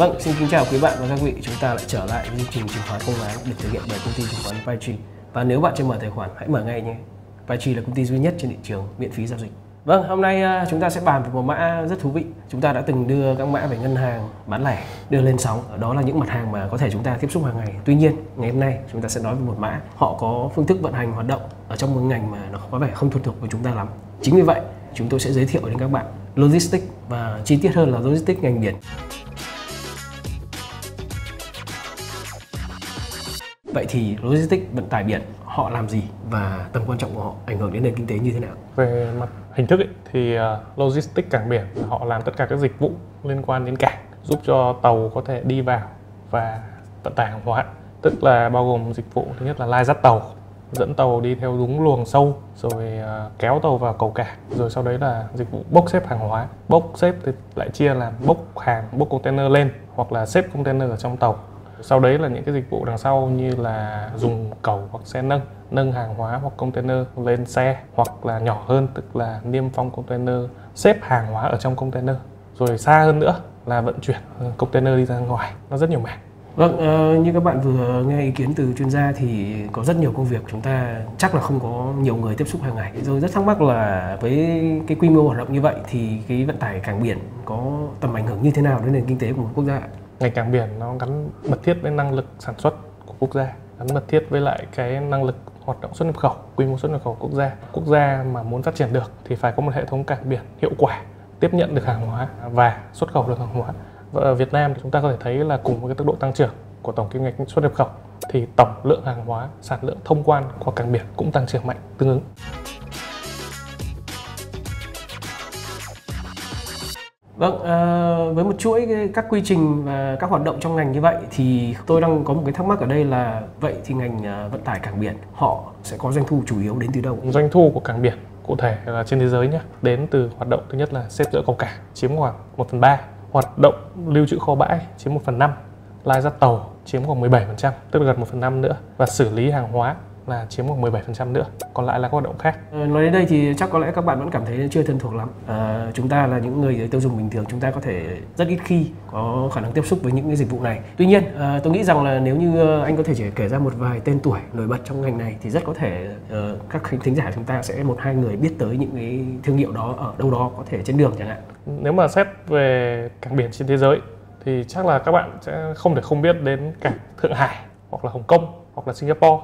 Vâng, xin kính chào quý bạn và các vị. Chúng ta lại trở lại với chương trình chứng khoán công án được thực hiện bởi công ty chứng khoán Vitree. Và nếu bạn chưa mở tài khoản, hãy mở ngay nhé. Vitree là công ty duy nhất trên thị trường miễn phí giao dịch. Vâng, hôm nay à, chúng ta sẽ bàn về một mã rất thú vị. Chúng ta đã từng đưa các mã về ngân hàng bán lẻ đưa lên sóng. Đó là những mặt hàng mà có thể chúng ta tiếp xúc hàng ngày. Tuy nhiên, ngày hôm nay chúng ta sẽ nói về một mã họ có phương thức vận hành hoạt động ở trong một ngành mà nó có vẻ không thuộc thuộc với chúng ta lắm. Chính vì vậy, chúng tôi sẽ giới thiệu đến các bạn logistics và chi tiết hơn là logistics ngành biển. Vậy thì logistics vận tải biển họ làm gì và tầm quan trọng của họ ảnh hưởng đến nền kinh tế như thế nào? Về mặt hình thức ấy, thì ờ, logistics cảng biển họ làm tất cả các dịch vụ liên quan đến cảng giúp cho tàu có thể đi vào và vận tải hàng hóa. Tức là bao gồm dịch vụ thứ nhất là lai dắt tàu dẫn tàu đi theo đúng luồng sâu rồi ờ, kéo tàu vào cầu cảng rồi sau đấy là dịch vụ bốc xếp hàng hóa. Bốc xếp thì lại chia làm bốc hàng bốc container lên hoặc là xếp container ở trong tàu sau đấy là những cái dịch vụ đằng sau như là dùng cầu hoặc xe nâng nâng hàng hóa hoặc container lên xe hoặc là nhỏ hơn tức là niêm phong container xếp hàng hóa ở trong container rồi xa hơn nữa là vận chuyển ờ, container đi ra ngoài nó rất nhiều mảng Vâng, ờ, như các bạn vừa nghe ý kiến từ chuyên gia thì có rất nhiều công việc chúng ta chắc là không có nhiều người tiếp xúc hàng ngày. Rồi rất thắc mắc là với cái quy mô hoạt động như vậy thì cái vận tải cảng biển có tầm ảnh hưởng như thế nào đến nền kinh tế của một quốc gia? Ngành cảng biển nó gắn mật thiết với năng lực sản xuất của quốc gia, gắn mật thiết với lại cái năng lực hoạt động xuất nhập khẩu, quy mô xuất nhập khẩu quốc gia. Quốc gia mà muốn phát triển được thì phải có một hệ thống cảng biển hiệu quả, tiếp nhận được hàng hóa và xuất khẩu được hàng hóa. Và ở Việt Nam thì chúng ta có thể thấy là cùng với cái tốc độ tăng trưởng của tổng kim ngạch xuất nhập khẩu thì tổng lượng hàng hóa, sản lượng thông quan qua cảng biển cũng tăng trưởng mạnh, tương ứng. Vâng, ờ, với một chuỗi các quy trình và các hoạt động trong ngành như vậy thì tôi đang có một cái thắc mắc ở đây là vậy thì ngành ờ, vận tải cảng biển họ sẽ có doanh thu chủ yếu đến từ đâu? doanh thu của cảng biển cụ thể là trên thế giới nhé đến từ hoạt động thứ nhất là xếp dỡ cầu cảng chiếm khoảng 1 phần 3 hoạt động lưu trữ kho bãi chiếm 1 phần 5 lai dắt tàu chiếm khoảng 17% tức là gần 1 phần 5 nữa và xử lý hàng hóa là chiếm khoảng 17% nữa còn lại là các hoạt động khác Ờ, nói đến đây thì chắc có lẽ các bạn vẫn cảm thấy chưa thân thuộc lắm. Ờ, chúng ta là những người tiêu dùng bình thường, chúng ta có thể rất ít khi có khả năng tiếp xúc với những cái dịch vụ này. Tuy nhiên, ờ, tôi nghĩ rằng là nếu như anh có thể chỉ kể ra một vài tên tuổi nổi bật trong ngành này thì rất có thể ờ, các khán thính giả chúng ta sẽ một hai người biết tới những cái thương hiệu đó ở đâu đó có thể trên đường chẳng hạn. nếu mà xét về cảng biển trên thế giới thì chắc là các bạn sẽ không thể không biết đến cảng Thượng Hải hoặc là Hồng Kông hoặc là Singapore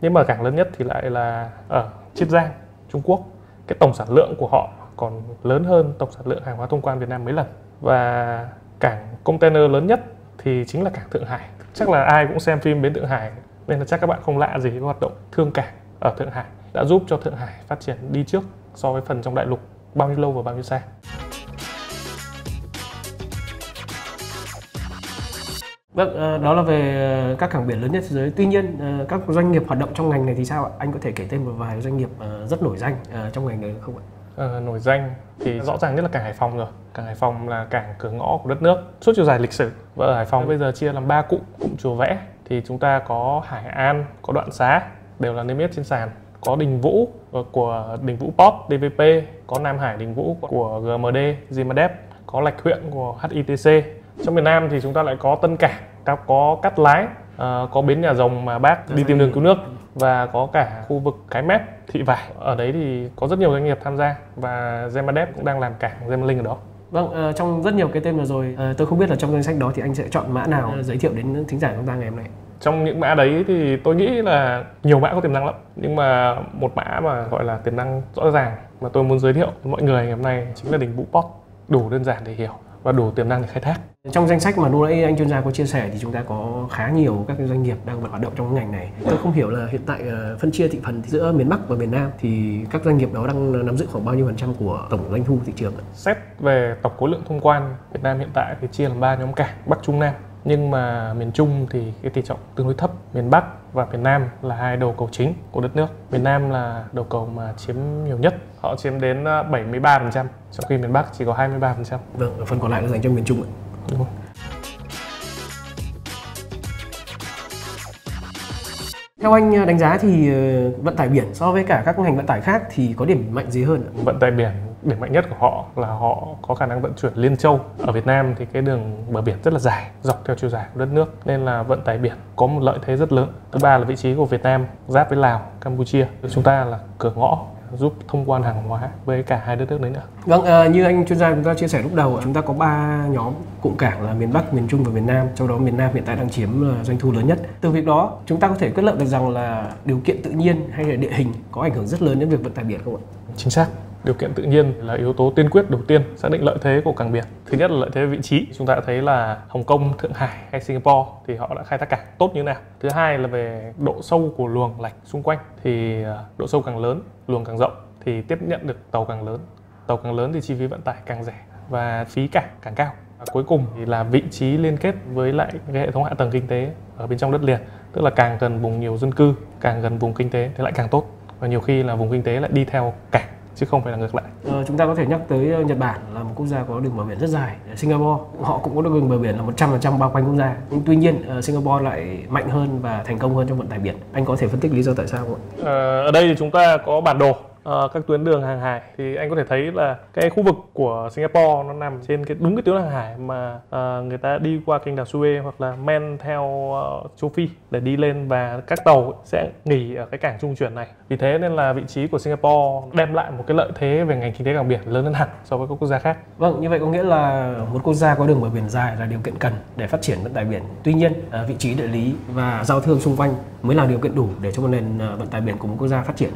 nhưng mà cảng lớn nhất thì lại là ở Chiết Giang, Trung Quốc. Cái tổng sản lượng của họ còn lớn hơn tổng sản lượng hàng hóa thông quan Việt Nam mấy lần. Và cảng container lớn nhất thì chính là cảng Thượng Hải. Chắc là ai cũng xem phim Bến Thượng Hải, nên là chắc các bạn không lạ gì với hoạt động thương cảng ở Thượng Hải. Đã giúp cho Thượng Hải phát triển đi trước so với phần trong đại lục, bao nhiêu lâu và bao nhiêu xa. Vâng, ờ, đó là về ờ, các cảng biển lớn nhất thế giới. Tuy nhiên, ờ, các doanh nghiệp hoạt động trong ngành này thì sao ạ? Anh có thể kể tên một vài doanh nghiệp rất nổi danh trong ngành này không ạ? À, nổi danh thì rõ ràng nhất là cảng Hải Phòng rồi. Cảng Hải Phòng là cảng cửa ngõ của đất nước suốt chiều dài lịch sử. Và ở Hải Phòng bây giờ chia làm ba cụm, cụm chùa Vẽ thì chúng ta có Hải An, có Đoạn Xá đều là niêm yết trên sàn. Có Đình Vũ của Đình Vũ Pop DVP, có Nam Hải Đình Vũ của GMD, Zimadep, có Lạch Huyện của HITC. Trong miền Nam thì chúng ta lại có Tân Cảng, có Cát Lái, ờ, có bến nhà rồng mà bác đi tìm đường cứu nước và có cả khu vực cái mép thị vải. Ở đấy thì có rất nhiều doanh nghiệp tham gia và Zemadep cũng đang làm cảng Zemalink ở đó. Vâng, ờ, trong rất nhiều cái tên vừa rồi, ờ, tôi không biết là trong danh sách đó thì anh sẽ chọn mã nào ờ, giới thiệu đến thính giả chúng ta ngày hôm nay. trong những mã đấy thì tôi nghĩ là nhiều mã có tiềm năng lắm nhưng mà một mã mà gọi là tiềm năng rõ ràng mà tôi muốn giới thiệu với mọi người ngày hôm nay chính là đình Vũ Port đủ đơn giản để hiểu và đủ tiềm năng để khai thác Trong danh sách mà lúc nãy anh chuyên gia có chia sẻ thì chúng ta có khá nhiều các cái doanh nghiệp đang hoạt động trong ngành này. Tôi không hiểu là hiện tại ờ, phân chia thị phần giữa miền Bắc và miền Nam thì các doanh nghiệp đó đang nắm giữ khoảng bao nhiêu phần trăm của tổng doanh thu thị trường? Xét về tổng khối lượng thông quan Việt Nam hiện tại thì chia làm ba nhóm cảng Bắc Trung Nam nhưng mà miền Trung thì cái tỷ trọng tương đối thấp miền Bắc và miền Nam là hai đầu cầu chính của đất nước miền Nam là đầu cầu mà chiếm nhiều nhất họ chiếm đến ờ, 73% trong khi miền Bắc chỉ có 23% Vâng, phần còn lại là dành cho miền Trung ạ. đúng không? Theo anh ờ, đánh giá thì ờ, vận tải biển so với cả các ngành vận tải khác thì có điểm mạnh gì hơn? Vận tải biển điểm mạnh nhất của họ là họ có khả năng vận chuyển liên châu. Ở Việt Nam thì cái đường bờ biển rất là dài, dọc theo chiều dài của đất nước nên là vận tải biển có một lợi thế rất lớn. Thứ ba là vị trí của Việt Nam giáp với Lào, Campuchia. Chúng ta là cửa ngõ giúp thông quan hàng hóa với cả hai đất nước đấy nữa. Vâng, uh, như anh chuyên gia chúng ta chia sẻ lúc đầu, chúng ta có ba nhóm cụm cảng là miền Bắc, miền Trung và miền Nam. Trong đó miền Nam hiện tại đang chiếm uh, doanh thu lớn nhất. Từ việc đó, chúng ta có thể kết luận được rằng là điều kiện tự nhiên hay là địa hình có ảnh hưởng rất lớn đến việc vận tải biển không ạ? Chính xác điều kiện tự nhiên là yếu tố tiên quyết đầu tiên xác định lợi thế của cảng biển. Thứ nhất là lợi thế về vị trí. Chúng ta đã thấy là hồng kông, thượng hải hay singapore thì họ đã khai thác cảng tốt như thế nào. Thứ hai là về độ sâu của luồng lạch xung quanh thì ờ, độ sâu càng lớn, luồng càng rộng thì tiếp nhận được tàu càng lớn. Tàu càng lớn thì chi phí vận tải càng rẻ và phí cảng càng cao. Và cuối cùng thì là vị trí liên kết với lại cái hệ thống hạ tầng kinh tế ở bên trong đất liền, tức là càng gần vùng nhiều dân cư, càng gần vùng kinh tế thì lại càng tốt. Và nhiều khi là vùng kinh tế lại đi theo cảng chứ không phải là ngược lại. Ờ, chúng ta có thể nhắc tới ờ, Nhật Bản là một quốc gia có đường bờ biển rất dài. Singapore họ cũng có đường bờ biển là 100% bao quanh quốc gia. Nhưng tuy nhiên ờ, Singapore lại mạnh hơn và thành công hơn trong vận tải biển. Anh có thể phân tích lý do tại sao không ạ? Ờ, ở đây thì chúng ta có bản đồ uh, các tuyến đường hàng hải thì anh có thể thấy là cái khu vực của Singapore nó nằm trên cái đúng cái tuyến hàng hải mà uh, người ta đi qua kênh đảo Suez hoặc là men theo uh, châu Phi để đi lên và các tàu sẽ nghỉ ở cái cảng trung chuyển này vì thế nên là vị trí của Singapore đem lại một cái lợi thế về ngành kinh tế cảng biển lớn hơn hẳn so với các quốc gia khác. Vâng, như vậy có nghĩa là một quốc gia có đường bờ biển dài là điều kiện cần để phát triển vận tải biển. Tuy nhiên, vị trí địa lý và giao thương xung quanh mới là điều kiện đủ để cho một nền vận tải biển của một quốc gia phát triển.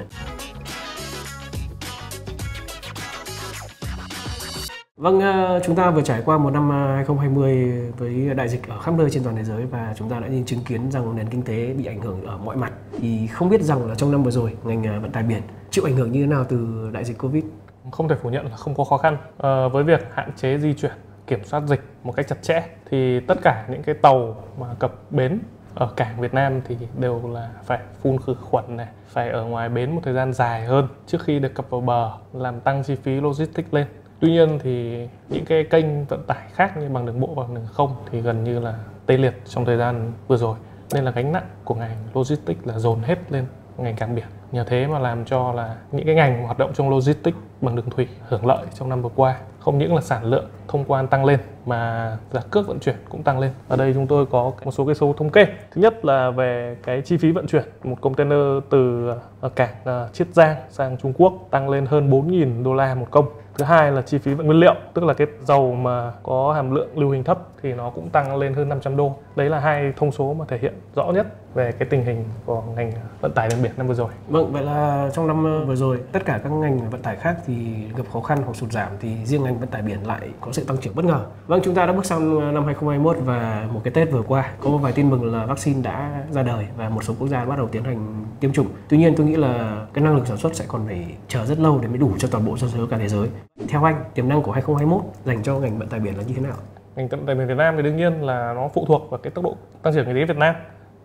Vâng, ờ, chúng ta vừa trải qua một năm ờ, 2020 với đại dịch ở khắp nơi trên toàn thế giới và chúng ta đã chứng kiến rằng nền kinh tế bị ảnh hưởng ở mọi mặt. Thì không biết rằng là trong năm vừa rồi ngành ờ, vận tải biển chịu ảnh hưởng như thế nào từ đại dịch Covid? Không thể phủ nhận là không có khó khăn. À, với việc hạn chế di chuyển, kiểm soát dịch một cách chặt chẽ thì tất cả những cái tàu mà cập bến ở cảng Việt Nam thì đều là phải phun khử khuẩn này, phải ở ngoài bến một thời gian dài hơn trước khi được cập vào bờ làm tăng chi phí logistics lên tuy nhiên thì những cái kênh vận tải khác như bằng đường bộ và đường không thì gần như là tê liệt trong thời gian vừa rồi. Nên là gánh nặng của ngành logistics là dồn hết lên ngành cảng biển. Nhờ thế mà làm cho là những cái ngành hoạt động trong logistics bằng đường thủy hưởng lợi trong năm vừa qua không những là sản lượng thông quan tăng lên mà giá cước vận chuyển cũng tăng lên. Ở đây chúng tôi có một số cái số thống kê. Thứ nhất là về cái chi phí vận chuyển một container từ ờ, cảng ờ, Chiết Giang sang Trung Quốc tăng lên hơn 4.000 đô la một công. Thứ hai là chi phí vận nguyên liệu, tức là cái dầu mà có hàm lượng lưu huỳnh thấp thì nó cũng tăng lên hơn 500 đô. Đấy là hai thông số mà thể hiện rõ nhất về cái tình hình của ngành vận tải đường biển năm vừa rồi. Vâng, vậy là trong năm ờ, vừa rồi tất cả các ngành vận tải khác thì gặp khó khăn hoặc sụt giảm thì riêng ngành vận tải biển lại có sự tăng trưởng bất ngờ. Vâng, chúng ta đã bước sang năm 2021 và một cái Tết vừa qua có một vài tin mừng là vaccine đã ra đời và một số quốc gia bắt đầu tiến hành tiêm chủng. Tuy nhiên tôi nghĩ là cái năng lực sản xuất sẽ còn phải chờ rất lâu để mới đủ cho toàn bộ dân số cả thế giới. Theo anh, tiềm năng của 2021 dành cho ngành vận tải biển là như thế nào? Ngành vận tải biển Việt Nam thì đương nhiên là nó phụ thuộc vào cái tốc độ tăng trưởng kinh tế Việt Nam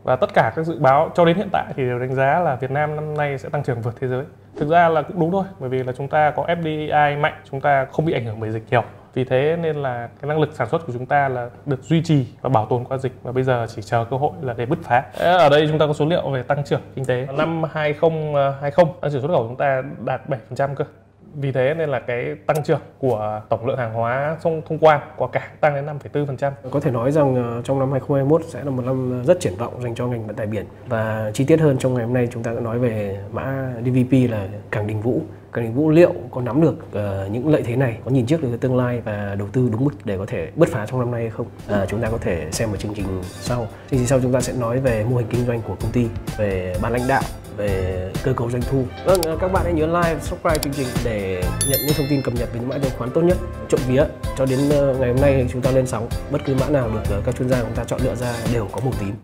và tất cả các dự báo cho đến hiện tại thì đều đánh giá là Việt Nam năm nay sẽ tăng trưởng vượt thế giới. Thực ra là cũng đúng thôi, bởi vì là chúng ta có FDI mạnh, chúng ta không bị ảnh hưởng bởi dịch nhiều. Vì thế nên là cái năng lực sản xuất của chúng ta là được duy trì và bảo tồn qua dịch và bây giờ chỉ chờ cơ hội là để bứt phá. Ở đây chúng ta có số liệu về tăng trưởng kinh tế. Năm 2020 tăng trưởng xuất khẩu chúng ta đạt 7% cơ vì thế nên là cái tăng trưởng của tổng lượng hàng hóa thông thông quan qua cảng tăng đến 5,4%. Có thể nói rằng ờ, trong năm 2021 sẽ là một năm rất triển vọng dành cho ngành vận tải biển và chi tiết hơn trong ngày hôm nay chúng ta sẽ nói về mã DVP là cảng Đình Vũ. Cảng Đình Vũ liệu có nắm được uh, những lợi thế này, có nhìn trước được tương lai và đầu tư đúng mức để có thể bứt phá trong năm nay hay không? Uh, chúng ta có thể xem ở chương trình sau. Chương trình sau chúng ta sẽ nói về mô hình kinh doanh của công ty, về ban lãnh đạo về cơ cấu doanh thu. Vâng, ờ, các bạn hãy nhớ like, subscribe chương trình để nhận những thông tin cập nhật về những mã chứng khoán tốt nhất, trộm vía. Cho đến ờ, ngày hôm nay chúng ta lên sóng, bất cứ mã nào được ờ, các chuyên gia chúng ta chọn lựa ra đều có màu tím.